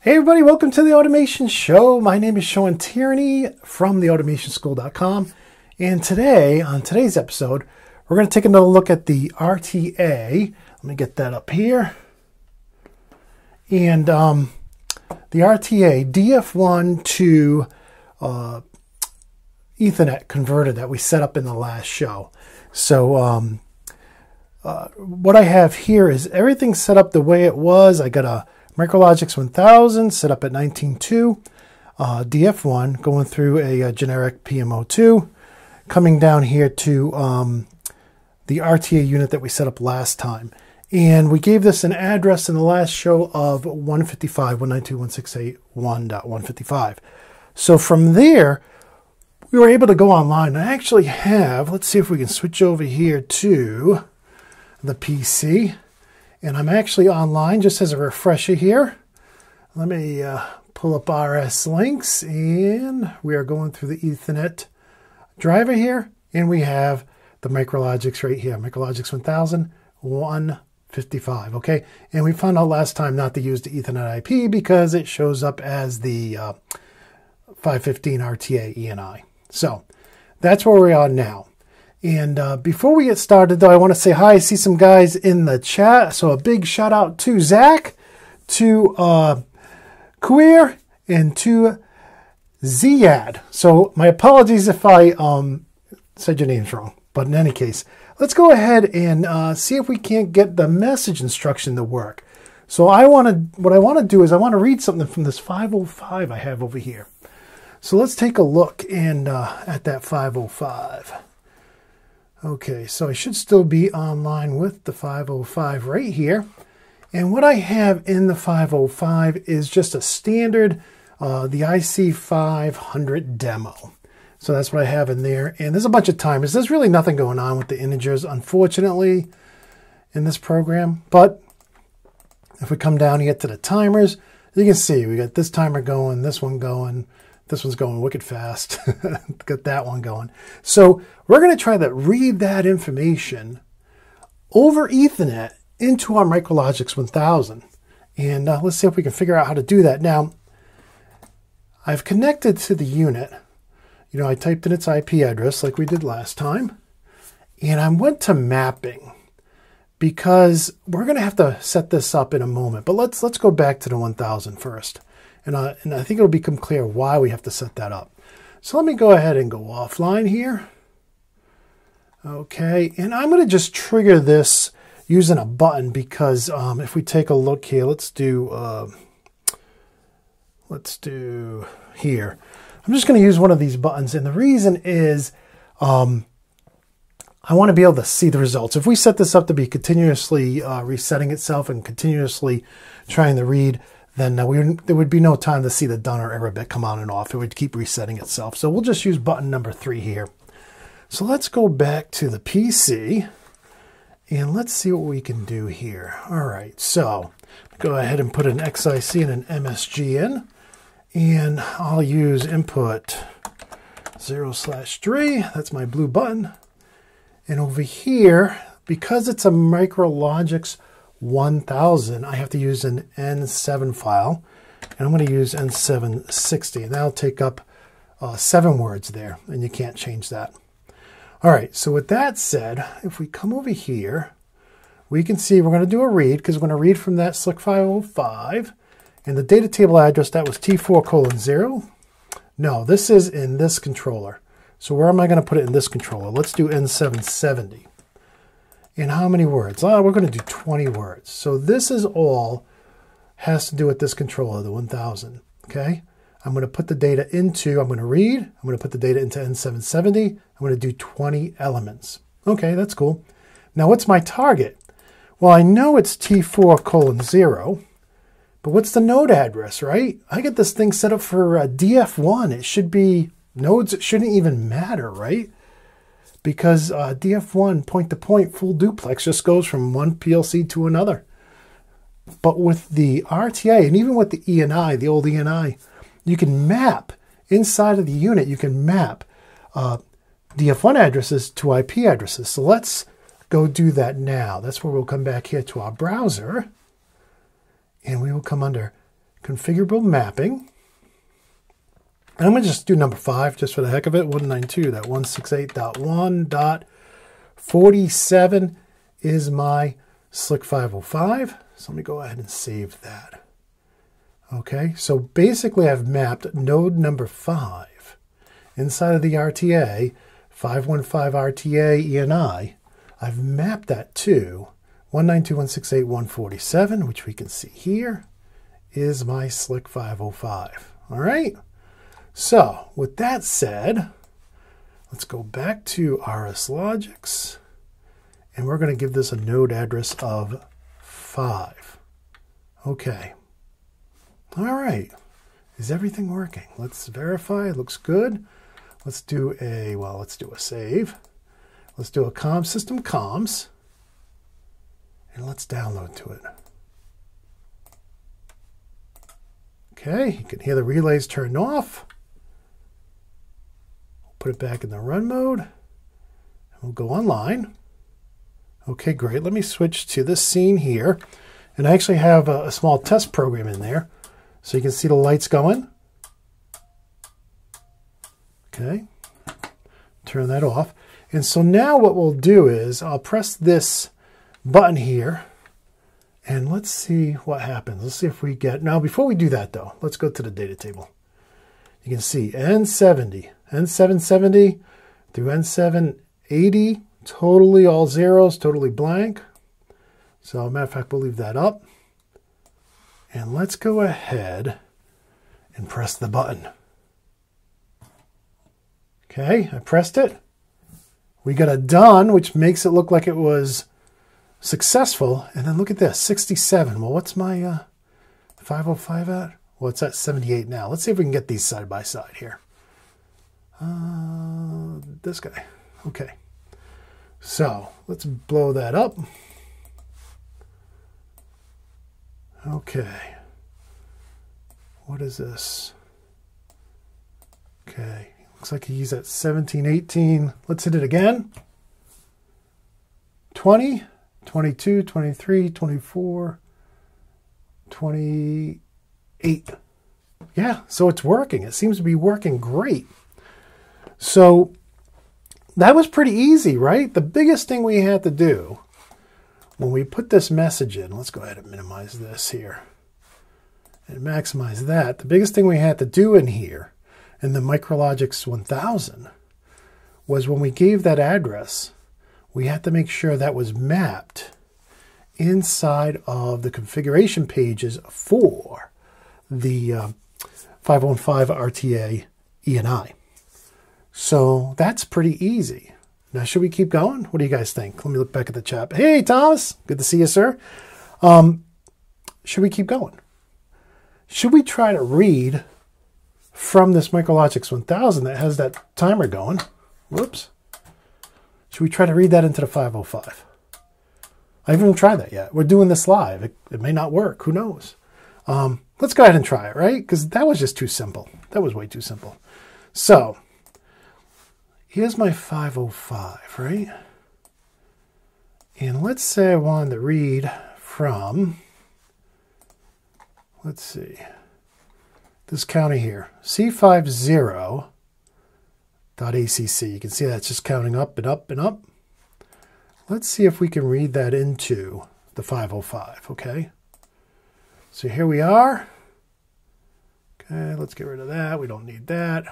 Hey everybody, welcome to the Automation Show. My name is Shawn Tierney from theautomationschool.com. And today, on today's episode, we're going to take another look at the RTA. Let me get that up here. And um, the RTA DF1 to uh, Ethernet converter that we set up in the last show. So um, uh, what I have here is everything set up the way it was. I got a Micrologix 1000 set up at 19.2, uh, DF1 going through a, a, generic PM02, coming down here to um, the RTA unit that we set up last time. And we gave this an address in the last show of 155.192.168.1.155. So from there, we were able to go online. I actually have, let's see if we can switch over here to the PC. And I'm actually online just as a refresher here. Let me uh, pull up RSLinx and we are going through the Ethernet driver here and we have the Micrologix right here, Micrologix 1000, 155, okay? And we found out last time not to use the Ethernet IP because it shows up as the uh, 515 RTA ENI. So that's where we are now. And uh, before we get started, though, I want to say hi. I see some guys in the chat. So a big shout out to Zach, to uh, Queer, and to Ziad. So my apologies if I um, said your names wrong. But in any case, let's go ahead and uh, see if we can't get the message instruction to work. So I want to, what I want to do is I want to read something from this 505 I have over here. So let's take a look and uh, at that 505. Okay, so I should still be online with the 505 right here. And what I have in the 505 is just a standard, uh, the IC500 demo. So that's what I have in there. And there's a bunch of timers. There's really nothing going on with the integers, unfortunately, in this program. But if we come down here to the timers, you can see we got this timer going, this one going, this one's going wicked fast. Got that one going. So we're going to try to read that information over Ethernet into our Micrologix 1000. And uh, let's see if we can figure out how to do that. Now, I've connected to the unit. You know, I typed in its IP address like we did last time. And I went to mapping because we're going to have to set this up in a moment. But let's let's go back to the 1000 first. And, uh, and I think it'll become clear why we have to set that up. So let me go ahead and go offline here. Okay, and I'm going to just trigger this using a button because um, if we take a look here, let's do, uh, let's do here. I'm just going to use one of these buttons, and the reason is um, I want to be able to see the results. If we set this up to be continuously uh, resetting itself and continuously trying to read, then uh, we would, there would be no time to see the done or error bit come on and off. It would keep resetting itself. So we'll just use button number three here. So let's go back to the PC and let's see what we can do here. All right, so go ahead and put an XIC and an MSG in. And I'll use input 0 slash 3. That's my blue button. And over here, because it's a Micrologix 1000, I have to use an N7 file. And I'm going to use N760. And that'll take up uh, seven words there, and you can't change that. All right, so with that said, if we come over here, we can see we're going to do a read because we're going to read from that SLC 505. And the data table address, that was T4 colon 0. No, this is in this controller. So where am I going to put it in this controller? Let's do N770. And how many words? Oh, we're going to do 20 words. So this is all has to do with this controller, the 1000. Okay. I'm going to put the data into, I'm going to read, I'm going to put the data into N770. I'm going to do 20 elements. Okay, that's cool. Now what's my target? Well, I know it's T4 colon 0, but what's the node address, right? I get this thing set up for uh, DF1. It should be, nodes it shouldn't even matter, right? Because uh, DF1 point-to-point full duplex just goes from one PLC to another. But with the RTA and even with the ENI, the old ENI, you can map inside of the unit, you can map uh, DF1 addresses to IP addresses. So let's go do that now. That's where we'll come back here to our browser and we will come under configurable mapping. And I'm going to just do number five just for the heck of it. 192.168.1.47 is my Slick 505. So let me go ahead and save that. Okay, so basically I've mapped node number five inside of the RTA, 515 RTA ENI. I've mapped that to 192.168.147, which we can see here is my Slick 505. All right. So with that said, let's go back to RS Logix and we're going to give this a node address of 5. Okay. All right. Is everything working? Let's verify. It looks good. Let's do a, well, let's do a save. Let's do a com system comms. And let's download to it. Okay, you can hear the relays turned off. Put it back in the run mode. And we'll go online. Okay, great. Let me switch to this scene here. And I actually have a, a small test program in there. So you can see the lights going. Okay. Turn that off. And so now what we'll do is I'll press this button here and let's see what happens. Let's see if we get, now before we do that though, let's go to the data table. You can see N70, N770 through N780, totally all zeros, totally blank. So matter of fact, we'll leave that up. And let's go ahead and press the button. Okay, I pressed it. We got a done, which makes it look like it was successful. And then look at this, 67. Well, what's my uh, 505 at? Well, it's at 78 now. Let's see if we can get these side by side here. Uh, this guy. Okay. So let's blow that up. Okay. What is this? Okay. Looks like he's at 17, 18. Let's hit it again. 20. 22, 23, 24, 28. Yeah, so it's working. It seems to be working great. So that was pretty easy, right? The biggest thing we had to do when we put this message in, let's go ahead and minimize this here and maximize that. The biggest thing we had to do in here in the Micrologix 1000 was when we gave that address, we had to make sure that was mapped inside of the configuration pages for the uh, 515 RTA ENI. So that's pretty easy. Now, should we keep going? What do you guys think? Let me look back at the chat. Hey, Thomas. Good to see you, sir. Um, should we keep going? Should we try to read from this Micrologix 1000 that has that timer going? Whoops. Should we try to read that into the 505? I haven't even tried that yet. We're doing this live. It, it may not work. Who knows? Um, let's go ahead and try it, right? Because that was just too simple. That was way too simple. So, here's my 505, right? And let's say I wanted to read from, let's see, this county here, C50 .acc. You can see that's just counting up and up and up. Let's see if we can read that into the 505, okay? So here we are. Okay, let's get rid of that. We don't need that.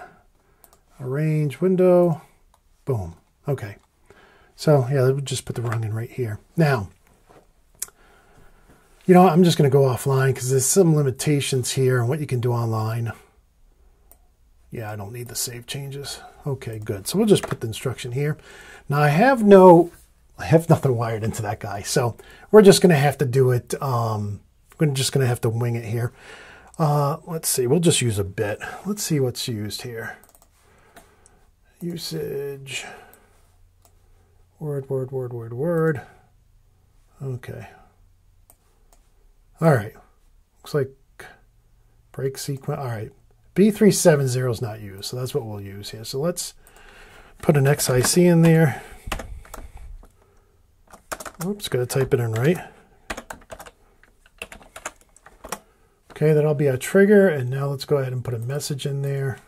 Arrange window. Boom. Okay. So yeah, we'll just put the rung in right here. Now, you know, I'm just going to go offline because there's some limitations here on what you can do online. Yeah, I don't need the save changes. Okay, good. So we'll just put the instruction here. Now I have no, I have nothing wired into that guy. So we're just going to have to do it. Um, we're just going to have to wing it here. Uh, let's see. We'll just use a bit. Let's see what's used here. Usage. Word, word, word, word, word. Okay. All right. Looks like break sequence. All right. B370 is not used, so that's what we'll use here. So let's put an XIC in there. Oops, got to type it in right. Okay, that'll be our trigger. And now let's go ahead and put a message in there.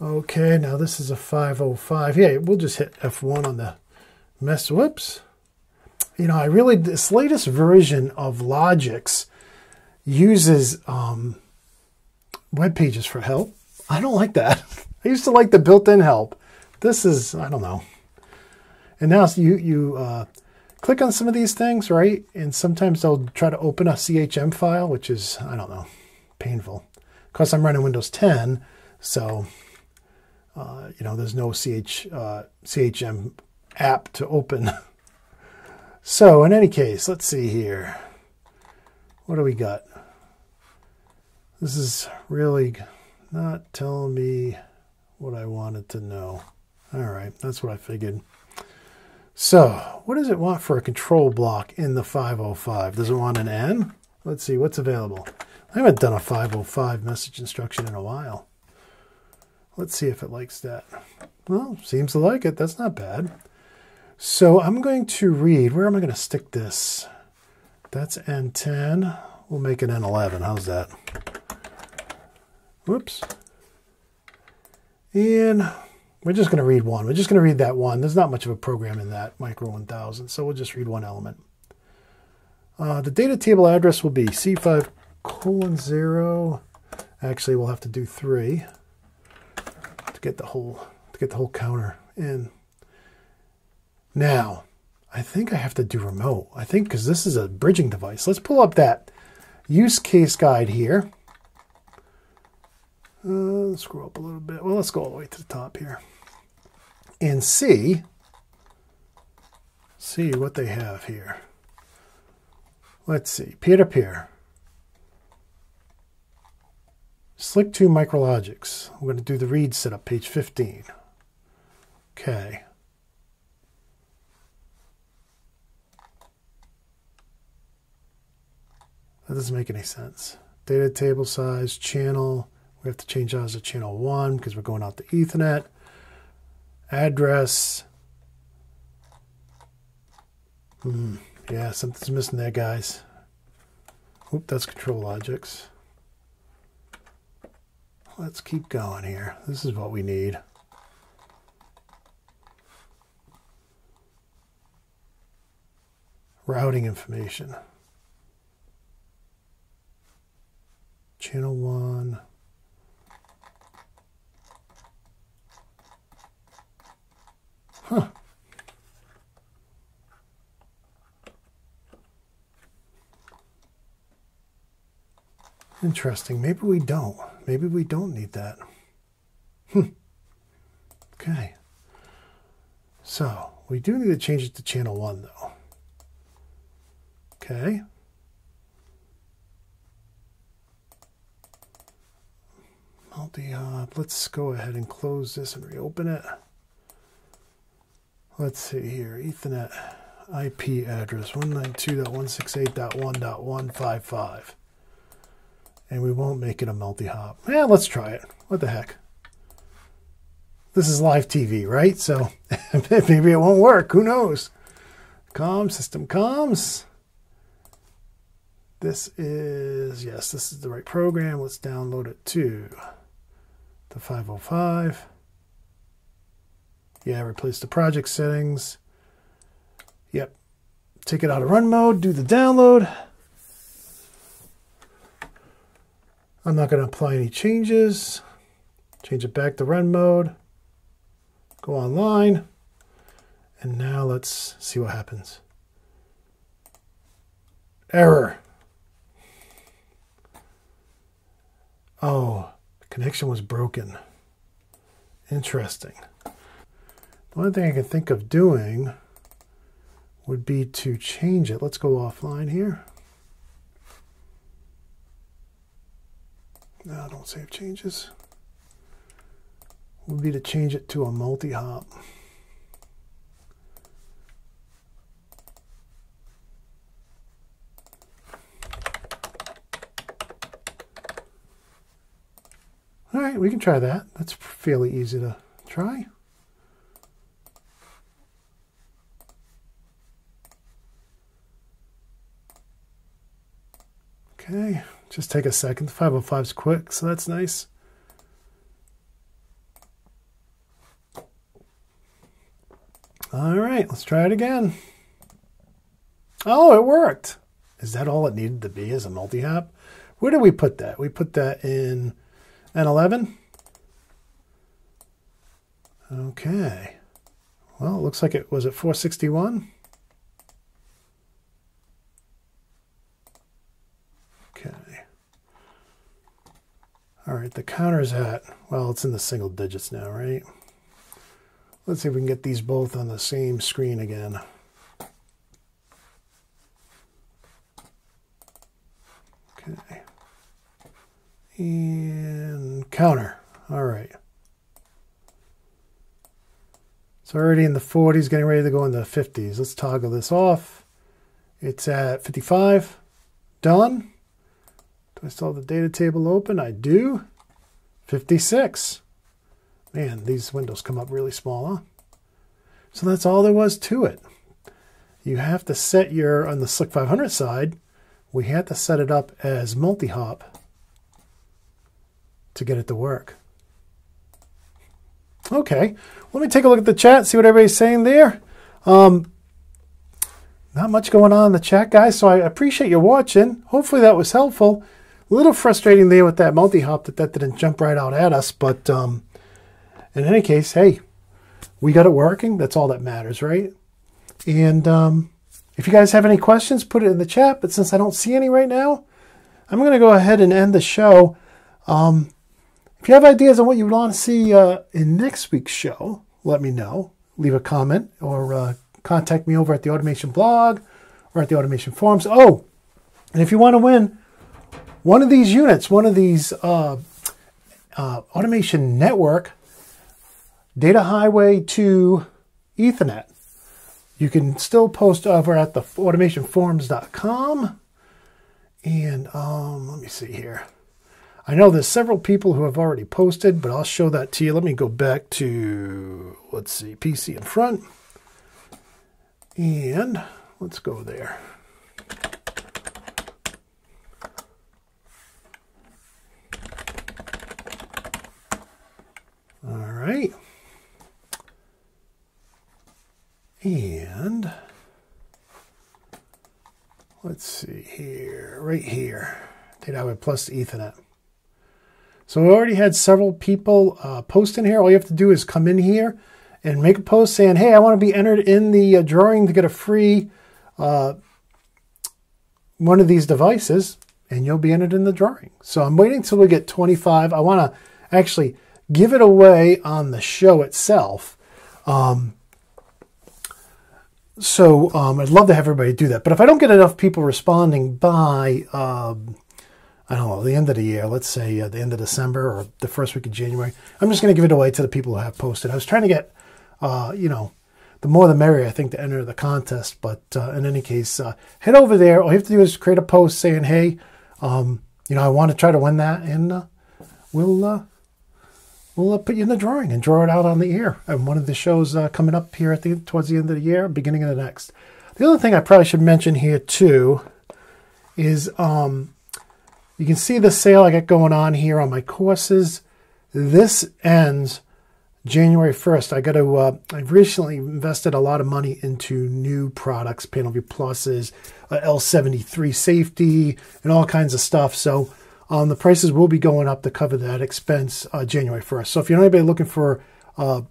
Okay, now this is a 505. Yeah, we'll just hit F1 on the mess. Whoops. You know, I really, this latest version of Logix uses um, web pages for help. I don't like that. I used to like the built-in help. This is, I don't know. And now you, you uh, click on some of these things, right? And sometimes they'll try to open a CHM file, which is, I don't know, painful. Of course, I'm running Windows 10, so, uh, you know, there's no CH, uh, CHM app to open. so in any case, let's see here. What do we got? This is really not telling me what I wanted to know. All right, that's what I figured. So, what does it want for a control block in the 505? Does it want an N? Let's see, what's available? I haven't done a 505 message instruction in a while. Let's see if it likes that. Well, seems to like it. That's not bad. So I'm going to read, where am I going to stick this? That's N10. We'll make it N11. How's that? Whoops. And we're just going to read one. We're just going to read that one. There's not much of a program in that micro 1000, so we'll just read one element. Uh, the data table address will be C5 colon 0. Actually, we'll have to do 3 to get the whole to get the whole counter in. Now, I think I have to do remote. I think because this is a bridging device. Let's pull up that use case guide here. Uh, scroll up a little bit. Well, let's go all the way to the top here and see see what they have here. Let's see, peer-to-peer. Slick 2 Micrologix. I'm going to do the read setup, page 15. Okay. That doesn't make any sense. Data table size, channel. We have to change ours to channel 1 because we're going out to Ethernet address. Hmm, yeah, something's missing there, guys. Oop, that's ControlLogix. Let's keep going here. This is what we need. Routing information. Channel 1. Huh. Interesting. Maybe we don't. Maybe we don't need that. Hmm. Okay. So, we do need to change it to channel 1, though. Okay. Multi-hop. Let's go ahead and close this and reopen it. Let's see here, Ethernet IP address 192.168.1.155. And we won't make it a multi-hop. Yeah, let's try it. What the heck? This is live TV, right? So maybe it won't work. Who knows? Com, system comms. This is, yes, this is the right program. Let's download it to the 505. Yeah, replace the project settings. Yep. Take it out of run mode, do the download. I'm not going to apply any changes. Change it back to run mode. Go online. And now let's see what happens. Error. Oh, connection was broken. Interesting. The only thing I can think of doing would be to change it. Let's go offline here. No, don't save changes. Would be to change it to a multi-hop. All right, we can try that. That's fairly easy to try. Okay, just take a second. The 505's quick, so that's nice. All right, let's try it again. Oh, it worked. Is that all it needed to be as a multi-hop? Where did we put that? We put that in N11. Okay. Well, it looks like it was at 461. Okay. All right, the counter's at, well, it's in the single digits now, right? Let's see if we can get these both on the same screen again. Okay. And counter. All right. It's already in the 40s, getting ready to go in the 50s. Let's toggle this off. It's at 55. Done. I still have the data table open? I do. 56. Man, these windows come up really small, huh? So that's all there was to it. You have to set your, on the Slick 500 side, we had to set it up as multi-hop to get it to work. Okay, let me take a look at the chat, see what everybody's saying there. Um, not much going on in the chat, guys, so I appreciate you watching. Hopefully that was helpful. A little frustrating there with that multi-hop that that didn't jump right out at us, but um, in any case, hey, we got it working. That's all that matters, right? And um, if you guys have any questions, put it in the chat. But since I don't see any right now, I'm going to go ahead and end the show. Um, if you have ideas on what you want to see uh, in next week's show, let me know. Leave a comment or uh, contact me over at the Automation blog or at the Automation forums. Oh, and if you want to win one of these units, one of these uh, uh Automation Network Data Highway to Ethernet, you can still post over at the automationforums.com. And um, let me see here. I know there's several people who have already posted, but I'll show that to you. Let me go back to, let's see, PC in front. And let's go there. Right. And let's see here, right here, data highway plus Ethernet. So we already had several people uh, post in here. All you have to do is come in here and make a post saying, hey, I want to be entered in the uh, drawing to get a free uh, one of these devices, and you'll be entered in the drawing. So I'm waiting until we get 25. I want to actually give it away on the show itself. Um, so um, I'd love to have everybody do that. But if I don't get enough people responding by, um, I don't know, the end of the year, let's say uh, the end of December or the first week of January, I'm just going to give it away to the people who have posted. I was trying to get, uh, you know, the more the merrier, I think, to enter the contest. But uh, in any case, uh, head over there. All you have to do is create a post saying, hey, um, you know, I want to try to win that, and uh, we'll uh, we'll uh, put you in the drawing and draw it out on the air. And one of the shows uh, coming up here at the towards the end of the year, beginning of the next. The other thing I probably should mention here too is um, you can see the sale I got going on here on my courses. This ends January 1st. I got to. Uh, I've recently invested a lot of money into new products, PanelView Pluses, uh, L73 safety, and all kinds of stuff. So um, the prices will be going up to cover that expense uh, January 1st. So if you're anybody looking for uh,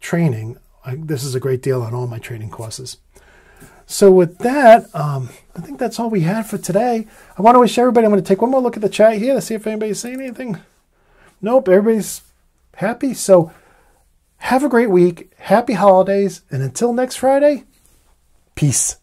training, I, this is a great deal on all my training courses. So with that, um, I think that's all we had for today. I want to wish everybody, I'm going to take one more look at the chat here to see if anybody's saying anything. Nope, everybody's happy. So have a great week. Happy holidays. And until next Friday, peace.